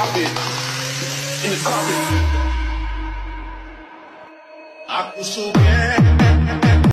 drop it in the carpet. Aku bad.